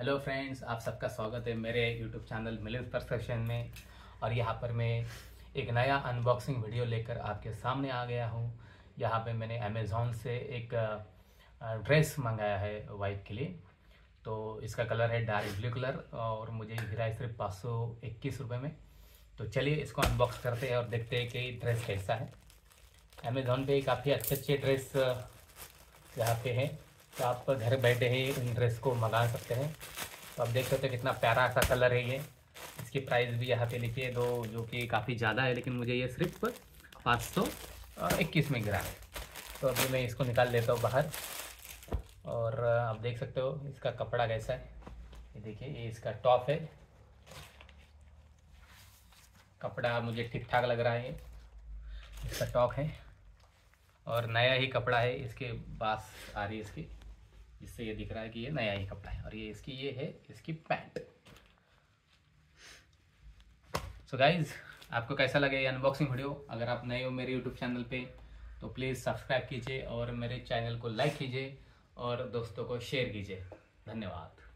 Hello friends आप सबका स्वागत है मेरे यूट्यूब चैनल मिलिस परसेप्शन में। और यहाँ पर मैं एक नया अनबॉक्सिंग वीडियो लेकर आपके सामने आ गया हूँ। यहाँ पे मैंने अमेज़ोन से एक ड्रेस मंगाया है वाइफ के लिए। तो इसका कलर है डार्क ब्लू कलर और मुझे गिरा है सिर्फ़ पाँच सौ इक्कीस रुपये में। तो चलिए इसको अनबॉक्स करते हैं और देखते हैं कि ड्रेस कैसा है। अमेज़ोन पे काफ़ी अच्छे अच्छे ड्रेस यहाँ पे हैं। तो आप घर बैठे ही इन ड्रेस को मंगा सकते हैं। तो आप देख सकते हैं कितना प्यारा सा कलर है ये। इसकी प्राइस भी यहाँ पे लिखी है दो, जो कि काफ़ी ज़्यादा है, लेकिन मुझे ये सिर्फ़ पाँच सौ इक्कीस में गिरा है। तो अभी मैं इसको निकाल लेता हूँ बाहर। और आप देख सकते हो इसका कपड़ा कैसा है। ये देखिए, ये इसका टॉप है। कपड़ा मुझे ठीक ठाक लग रहा है इसका टॉप है। और नया ही कपड़ा है, इसके पास आ रही है इसकी। जिससे ये दिख रहा है कि ये नया ही कपड़ा है और ये इसकी, ये है इसकी पैंट। सो गाइज़ आपको कैसा लगे ये अनबॉक्सिंग वीडियो अगर आप नए हो मेरे यूट्यूब चैनल पे तो प्लीज़ सब्सक्राइब कीजिए और मेरे चैनल को लाइक कीजिए और दोस्तों को शेयर कीजिए। धन्यवाद।